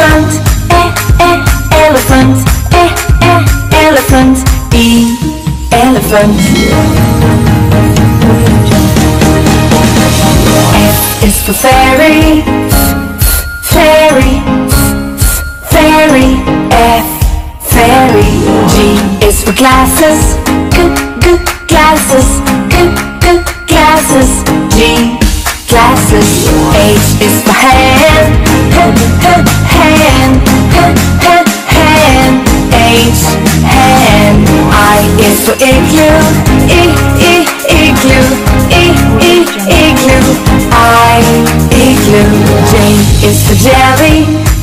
elephant, e, e, elephant, e, e, elephant. E, elephant. F is for fairy, fairy, fairy. F, fairy. G is for glasses, g, g, glasses, igloo, I, I, igloo, I, I, igloo. I, igloo. J is for jelly,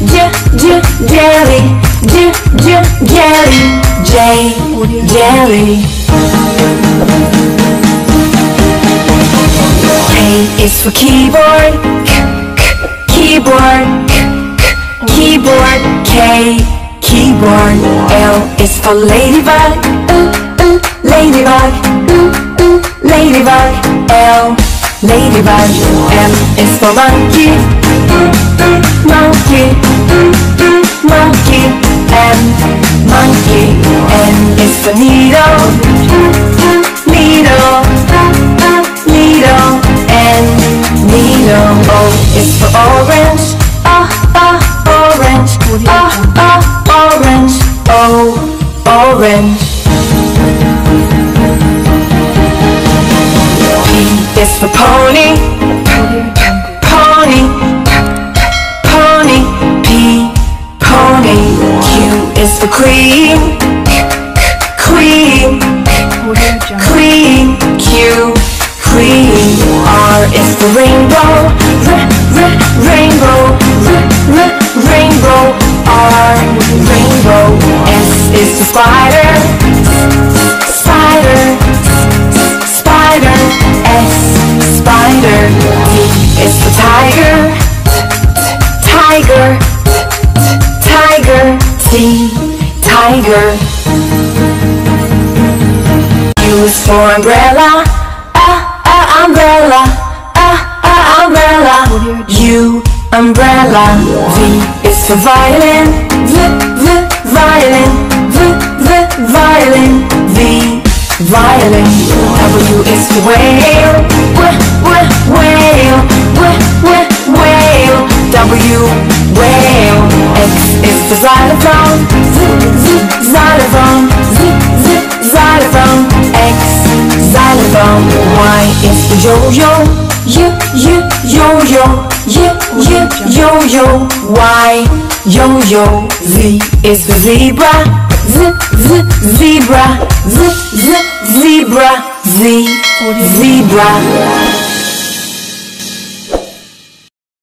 j, j, jelly, j, j, jelly. J, jelly. K is for keyboard, k, k, keyboard, k, k, keyboard. K, keyboard. L is for ladybug, ladybug. L, ladybug. M is for monkey, monkey, monkey. M, monkey. N is for needle, needle, needle. N, needle. O is for orange, ah, ah, orange, ah, ah, orange. O, orange. Is for pony, pony, pony. P, pony. Q is for cream, cream, cream. Q, cream. R is for rainbow, r, rainbow, r, rainbow. R, rainbow. S is for spider, spider. T is for tiger, tiger, tiger. T, tiger. U is for umbrella, ah, ah, umbrella, ah, ah, umbrella. U, umbrella. V is for violin, v, v, violin, v, v, violin. V, violin. W is for whale, whale, whale. Whale. X is for xylophone, z, z, xylophone, z, z, xylophone. X, xylophone. Y is for yo-yo, y, y, yo-yo, y, y, yo-yo. Y, yo-yo. Z is for zebra, z, z, zebra, z, z, zebra. Z, zebra.